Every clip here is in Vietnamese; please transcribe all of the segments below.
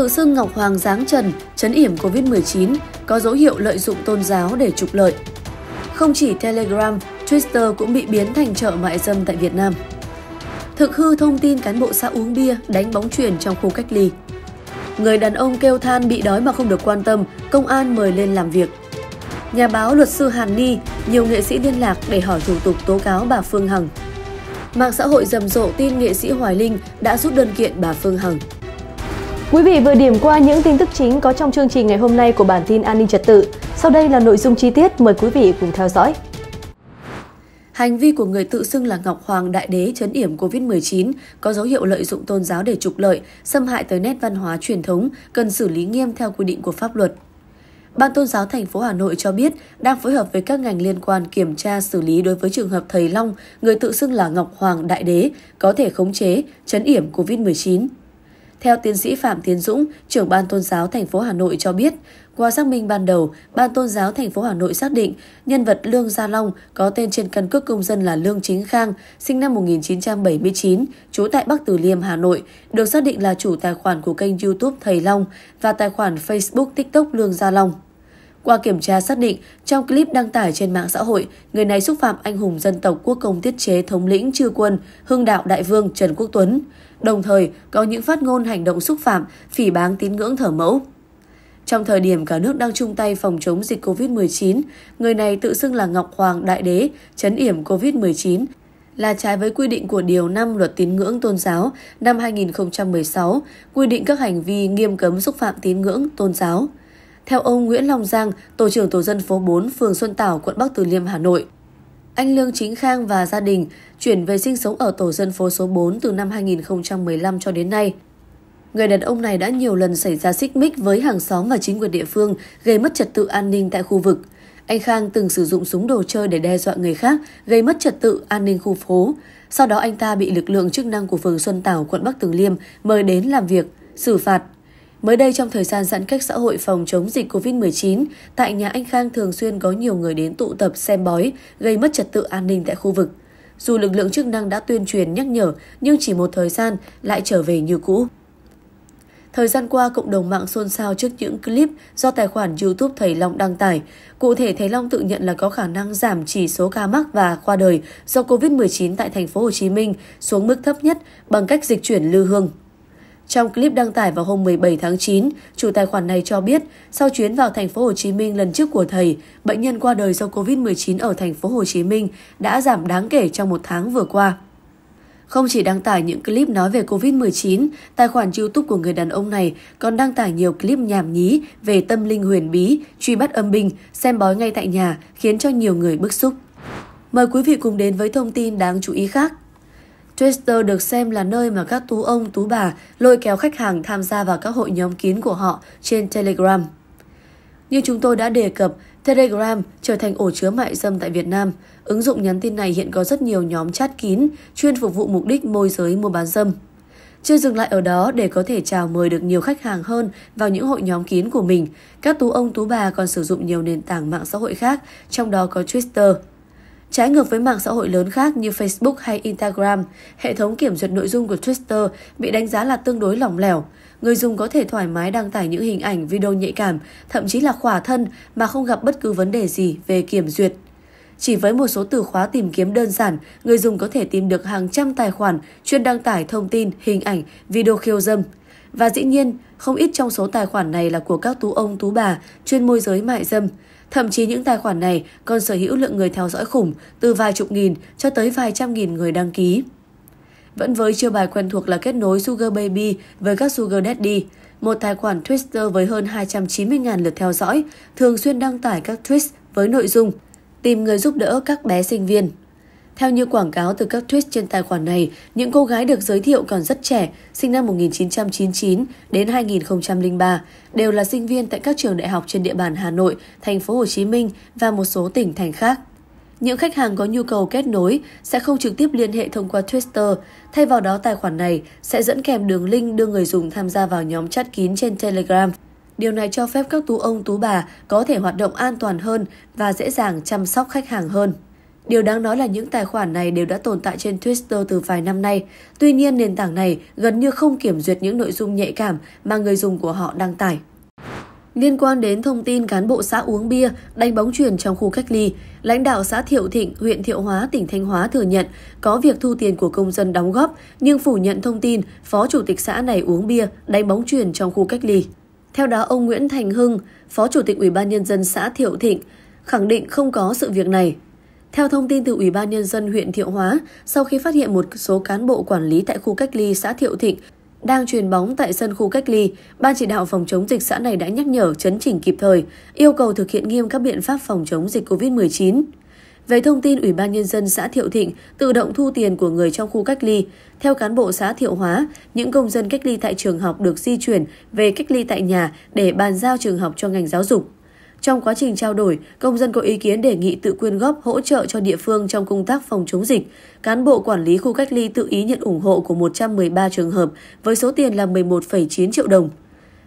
tự xưng Ngọc Hoàng giáng trần, chấn yểm Covid-19, có dấu hiệu lợi dụng tôn giáo để trục lợi. Không chỉ Telegram, Twitter cũng bị biến thành chợ mại dâm tại Việt Nam. Thực hư thông tin cán bộ xã uống bia, đánh bóng truyền trong khu cách ly. Người đàn ông kêu than bị đói mà không được quan tâm, công an mời lên làm việc. Nhà báo luật sư Hàn Ni, nhiều nghệ sĩ liên lạc để hỏi thủ tục tố cáo bà Phương Hằng. Mạng xã hội rầm rộ tin nghệ sĩ Hoài Linh đã rút đơn kiện bà Phương Hằng. Quý vị vừa điểm qua những tin tức chính có trong chương trình ngày hôm nay của bản tin an ninh trật tự. Sau đây là nội dung chi tiết, mời quý vị cùng theo dõi. Hành vi của người tự xưng là Ngọc Hoàng Đại Đế chấn yểm COVID-19 có dấu hiệu lợi dụng tôn giáo để trục lợi, xâm hại tới nét văn hóa truyền thống, cần xử lý nghiêm theo quy định của pháp luật. Ban tôn giáo thành phố Hà Nội cho biết đang phối hợp với các ngành liên quan kiểm tra xử lý đối với trường hợp thầy Long, người tự xưng là Ngọc Hoàng Đại Đế, có thể khống chế, chấn yểm COVID-19. Theo tiến sĩ Phạm Tiến Dũng, trưởng ban tôn giáo thành phố Hà Nội cho biết, qua xác minh ban đầu, ban tôn giáo thành phố Hà Nội xác định nhân vật Lương Gia Long có tên trên căn cước công dân là Lương Chính Khang, sinh năm 1979, trú tại Bắc Từ Liêm, Hà Nội, được xác định là chủ tài khoản của kênh YouTube Thầy Long và tài khoản Facebook TikTok Lương Gia Long. Qua kiểm tra xác định, trong clip đăng tải trên mạng xã hội, người này xúc phạm anh hùng dân tộc quốc công tiết chế thống lĩnh chư quân, hưng đạo đại vương Trần Quốc Tuấn. Đồng thời, có những phát ngôn hành động xúc phạm, phỉ báng tín ngưỡng thờ mẫu. Trong thời điểm cả nước đang chung tay phòng chống dịch COVID-19, người này tự xưng là Ngọc Hoàng Đại Đế, chấn yểm COVID-19, là trái với quy định của Điều 5 Luật Tín ngưỡng Tôn giáo năm 2016, quy định các hành vi nghiêm cấm xúc phạm tín ngưỡng tôn giáo. Theo ông Nguyễn Long Giang, Tổ trưởng Tổ dân phố 4, phường Xuân Tảo, quận Bắc Từ Liêm, Hà Nội, anh Lương Chính Khang và gia đình chuyển về sinh sống ở tổ dân phố số 4 từ năm 2015 cho đến nay. Người đàn ông này đã nhiều lần xảy ra xích mích với hàng xóm và chính quyền địa phương, gây mất trật tự an ninh tại khu vực. Anh Khang từng sử dụng súng đồ chơi để đe dọa người khác, gây mất trật tự an ninh khu phố. Sau đó anh ta bị lực lượng chức năng của phường Xuân Tảo, quận Bắc Từ Liêm mời đến làm việc, xử phạt. Mới đây trong thời gian giãn cách xã hội phòng chống dịch COVID-19, tại nhà anh Khang thường xuyên có nhiều người đến tụ tập xem bói, gây mất trật tự an ninh tại khu vực. Dù lực lượng chức năng đã tuyên truyền nhắc nhở, nhưng chỉ một thời gian lại trở về như cũ. Thời gian qua, cộng đồng mạng xôn xao trước những clip do tài khoản YouTube Thầy Long đăng tải. Cụ thể, Thầy Long tự nhận là có khả năng giảm chỉ số ca mắc và qua đời do COVID-19 tại thành phố Hồ Chí Minh xuống mức thấp nhất bằng cách dịch chuyển lưu hương. Trong clip đăng tải vào hôm 17 tháng 9, chủ tài khoản này cho biết, sau chuyến vào thành phố Hồ Chí Minh lần trước của thầy, bệnh nhân qua đời do Covid-19 ở thành phố Hồ Chí Minh đã giảm đáng kể trong một tháng vừa qua. Không chỉ đăng tải những clip nói về Covid-19, tài khoản YouTube của người đàn ông này còn đăng tải nhiều clip nhảm nhí về tâm linh huyền bí, truy bắt âm binh, xem bói ngay tại nhà, khiến cho nhiều người bức xúc. Mời quý vị cùng đến với thông tin đáng chú ý khác. Twitter được xem là nơi mà các tú ông, tú bà lôi kéo khách hàng tham gia vào các hội nhóm kín của họ trên Telegram. Như chúng tôi đã đề cập, Telegram trở thành ổ chứa mại dâm tại Việt Nam. Ứng dụng nhắn tin này hiện có rất nhiều nhóm chat kín, chuyên phục vụ mục đích môi giới mua bán dâm. Chưa dừng lại ở đó để có thể chào mời được nhiều khách hàng hơn vào những hội nhóm kín của mình, các tú ông tú bà còn sử dụng nhiều nền tảng mạng xã hội khác, trong đó có Twitter. Trái ngược với mạng xã hội lớn khác như Facebook hay Instagram, hệ thống kiểm duyệt nội dung của Twitter bị đánh giá là tương đối lỏng lẻo. Người dùng có thể thoải mái đăng tải những hình ảnh, video nhạy cảm, thậm chí là khỏa thân mà không gặp bất cứ vấn đề gì về kiểm duyệt. Chỉ với một số từ khóa tìm kiếm đơn giản, người dùng có thể tìm được hàng trăm tài khoản chuyên đăng tải thông tin, hình ảnh, video khiêu dâm. Và dĩ nhiên, không ít trong số tài khoản này là của các tú ông tú bà chuyên môi giới mại dâm. Thậm chí những tài khoản này còn sở hữu lượng người theo dõi khủng từ vài chục nghìn cho tới vài trăm nghìn người đăng ký. Vẫn với chiêu bài quen thuộc là kết nối Sugar Baby với các Sugar Daddy, một tài khoản Twitter với hơn 290.000 lượt theo dõi, thường xuyên đăng tải các tweet với nội dung tìm người giúp đỡ các bé sinh viên. Theo như quảng cáo từ các tweet trên tài khoản này, những cô gái được giới thiệu còn rất trẻ, sinh năm 1999 đến 2003, đều là sinh viên tại các trường đại học trên địa bàn Hà Nội, thành phố Hồ Chí Minh và một số tỉnh thành khác. Những khách hàng có nhu cầu kết nối sẽ không trực tiếp liên hệ thông qua Twitter, thay vào đó tài khoản này sẽ dẫn kèm đường link đưa người dùng tham gia vào nhóm chat kín trên Telegram. Điều này cho phép các tú ông tú bà có thể hoạt động an toàn hơn và dễ dàng chăm sóc khách hàng hơn. Điều đáng nói là những tài khoản này đều đã tồn tại trên Twitter từ vài năm nay. Tuy nhiên, nền tảng này gần như không kiểm duyệt những nội dung nhạy cảm mà người dùng của họ đăng tải. Liên quan đến thông tin cán bộ xã uống bia, đánh bóng truyền trong khu cách ly, lãnh đạo xã Thiệu Thịnh, huyện Thiệu Hóa, tỉnh Thanh Hóa thừa nhận có việc thu tiền của công dân đóng góp, nhưng phủ nhận thông tin phó chủ tịch xã này uống bia, đánh bóng truyền trong khu cách ly. Theo đó, ông Nguyễn Thành Hưng, phó chủ tịch Ủy ban nhân dân xã Thiệu Thịnh, khẳng định không có sự việc này. Theo thông tin từ Ủy ban nhân dân huyện Thiệu Hóa, sau khi phát hiện một số cán bộ quản lý tại khu cách ly xã Thiệu Thịnh đang truyền bóng tại sân khu cách ly, Ban chỉ đạo phòng chống dịch xã này đã nhắc nhở chấn chỉnh kịp thời, yêu cầu thực hiện nghiêm các biện pháp phòng chống dịch COVID-19. Về thông tin Ủy ban Nhân dân xã Thiệu Thịnh tự động thu tiền của người trong khu cách ly, theo cán bộ xã Thiệu Hóa, những công dân cách ly tại trường học được di chuyển về cách ly tại nhà để bàn giao trường học cho ngành giáo dục. Trong quá trình trao đổi, công dân có ý kiến đề nghị tự quyên góp hỗ trợ cho địa phương trong công tác phòng chống dịch. Cán bộ quản lý khu cách ly tự ý nhận ủng hộ của 113 trường hợp với số tiền là 11,9 triệu đồng.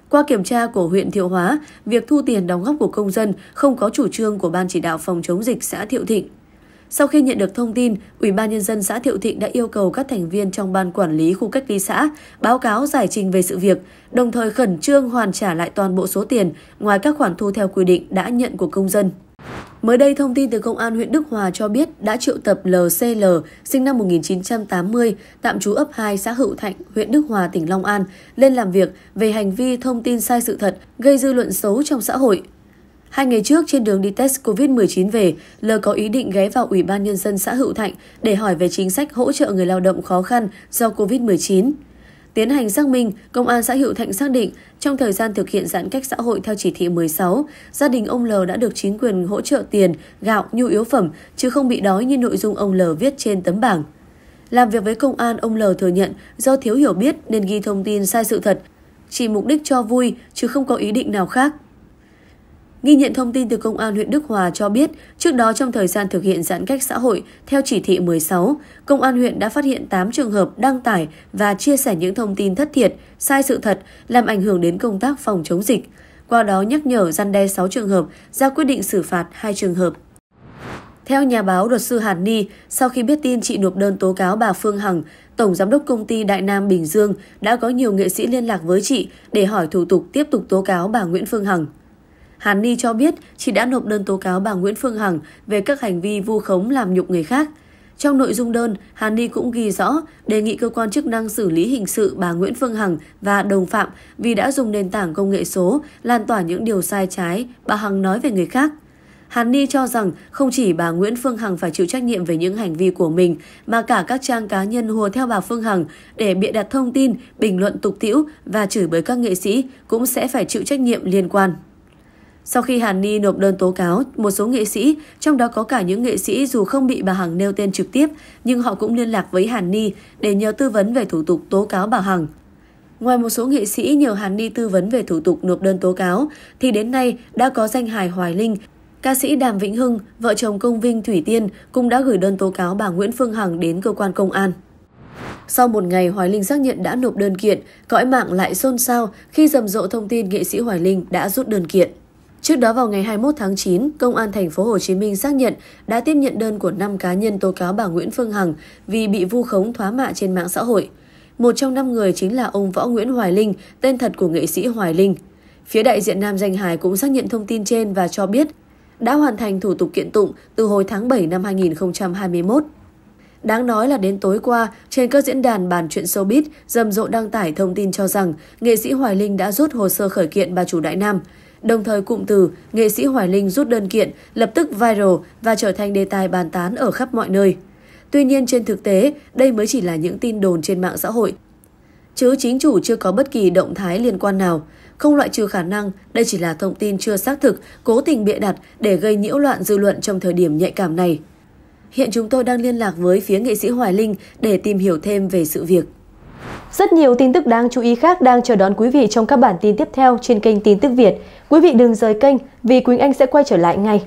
Qua kiểm tra của huyện Thiệu Hóa, việc thu tiền đóng góp của công dân không có chủ trương của Ban chỉ đạo phòng chống dịch xã Thiệu Thịnh. Sau khi nhận được thông tin, Ủy ban nhân dân xã Thiệu Thịnh đã yêu cầu các thành viên trong ban quản lý khu cách ly xã báo cáo giải trình về sự việc, đồng thời khẩn trương hoàn trả lại toàn bộ số tiền ngoài các khoản thu theo quy định đã nhận của công dân. Mới đây, thông tin từ Công an huyện Đức Hòa cho biết đã triệu tập LCL, sinh năm 1980, tạm trú ấp 2 xã Hữu Thạnh, huyện Đức Hòa, tỉnh Long An, lên làm việc về hành vi thông tin sai sự thật, gây dư luận xấu trong xã hội. Hai ngày trước trên đường đi test COVID-19 về, L có ý định ghé vào Ủy ban Nhân dân xã Hữu Thạnh để hỏi về chính sách hỗ trợ người lao động khó khăn do COVID-19. Tiến hành xác minh, Công an xã Hữu Thạnh xác định trong thời gian thực hiện giãn cách xã hội theo chỉ thị 16, gia đình ông L đã được chính quyền hỗ trợ tiền, gạo, nhu yếu phẩm, chứ không bị đói như nội dung ông L viết trên tấm bảng. Làm việc với công an, ông L thừa nhận do thiếu hiểu biết nên ghi thông tin sai sự thật, chỉ mục đích cho vui chứ không có ý định nào khác. Ghi nhận thông tin từ Công an huyện Đức Hòa cho biết, trước đó trong thời gian thực hiện giãn cách xã hội theo chỉ thị 16, Công an huyện đã phát hiện 8 trường hợp đăng tải và chia sẻ những thông tin thất thiệt, sai sự thật, làm ảnh hưởng đến công tác phòng chống dịch. Qua đó nhắc nhở gian đe 6 trường hợp, ra quyết định xử phạt 2 trường hợp. Theo nhà báo luật sư Hàn Ni, sau khi biết tin chị nộp đơn tố cáo bà Phương Hằng, Tổng Giám đốc Công ty Đại Nam Bình Dương đã có nhiều nghệ sĩ liên lạc với chị để hỏi thủ tục tiếp tục tố cáo bà Nguyễn Phương Hằng. Hàn Ni cho biết chị đã nộp đơn tố cáo bà Nguyễn Phương Hằng về các hành vi vu khống làm nhục người khác. Trong nội dung đơn, Hàn Ni cũng ghi rõ đề nghị cơ quan chức năng xử lý hình sự bà Nguyễn Phương Hằng và đồng phạm vì đã dùng nền tảng công nghệ số lan tỏa những điều sai trái bà Hằng nói về người khác. Hàn Ni cho rằng không chỉ bà Nguyễn Phương Hằng phải chịu trách nhiệm về những hành vi của mình, mà cả các trang cá nhân hùa theo bà Phương Hằng để bịa đặt thông tin, bình luận tục tiễu và chửi bới các nghệ sĩ cũng sẽ phải chịu trách nhiệm liên quan. Sau khi Hàn Ni nộp đơn tố cáo, một số nghệ sĩ, trong đó có cả những nghệ sĩ dù không bị bà Hằng nêu tên trực tiếp, nhưng họ cũng liên lạc với Hàn Ni để nhờ tư vấn về thủ tục tố cáo bà Hằng. Ngoài một số nghệ sĩ nhờ Hàn Ni tư vấn về thủ tục nộp đơn tố cáo, thì đến nay đã có danh hài Hoài Linh, ca sĩ Đàm Vĩnh Hưng, vợ chồng công vinh Thủy Tiên cũng đã gửi đơn tố cáo bà Nguyễn Phương Hằng đến cơ quan công an. Sau một ngày, Hoài Linh xác nhận đã nộp đơn kiện, cõi mạng lại xôn xao khi rầm rộ thông tin nghệ sĩ Hoài Linh đã rút đơn kiện. Trước đó vào ngày 21 tháng 9, Công an thành phố Hồ Chí Minh xác nhận đã tiếp nhận đơn của 5 cá nhân tố cáo bà Nguyễn Phương Hằng vì bị vu khống thoá mạ trên mạng xã hội. Một trong năm người chính là ông Võ Nguyễn Hoài Linh, tên thật của nghệ sĩ Hoài Linh. Phía đại diện Nam Danh Hải cũng xác nhận thông tin trên và cho biết đã hoàn thành thủ tục kiện tụng từ hồi tháng 7 năm 2021. Đáng nói là đến tối qua, trên các diễn đàn bàn chuyện showbiz, rầm rộ đăng tải thông tin cho rằng nghệ sĩ Hoài Linh đã rút hồ sơ khởi kiện bà chủ Đại Nam. Đồng thời cụm từ nghệ sĩ Hoài Linh rút đơn kiện lập tức viral và trở thành đề tài bàn tán ở khắp mọi nơi. Tuy nhiên trên thực tế, đây mới chỉ là những tin đồn trên mạng xã hội. Chứ chính chủ chưa có bất kỳ động thái liên quan nào. Không loại trừ khả năng đây chỉ là thông tin chưa xác thực, cố tình bịa đặt để gây nhiễu loạn dư luận trong thời điểm nhạy cảm này. Hiện chúng tôi đang liên lạc với phía nghệ sĩ Hoài Linh để tìm hiểu thêm về sự việc. Rất nhiều tin tức đáng chú ý khác đang chờ đón quý vị trong các bản tin tiếp theo trên kênh Tin tức Việt. Quý vị đừng rời kênh, vì Quỳnh Anh sẽ quay trở lại ngay.